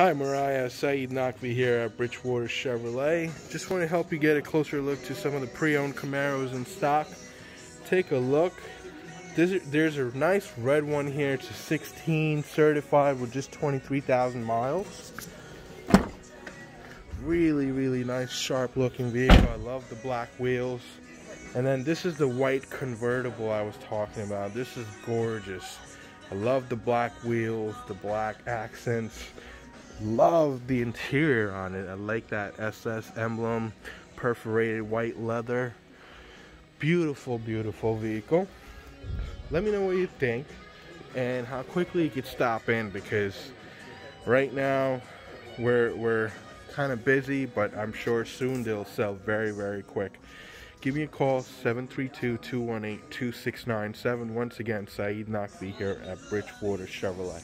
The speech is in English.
Hi, Mariah. Syed Naqvi here at Bridgewater Chevrolet. Just want to help you get a closer look to some of the pre-owned Camaros in stock. Take a look. There's, there's a nice red one here. It's a 16 certified with just 23,000 miles. Really, really nice, sharp looking vehicle. I love the black wheels. And then this is the white convertible I was talking about. This is gorgeous. I love the black wheels, the black accents love the interior on it. I like that SS emblem, perforated white leather. Beautiful, beautiful vehicle. Let me know what you think and how quickly you could stop in because right now we're we're kind of busy, but I'm sure soon they'll sell very, very quick. Give me a call, 732-218-2697. Once again, Syed Naqvi here at Bridgewater Chevrolet.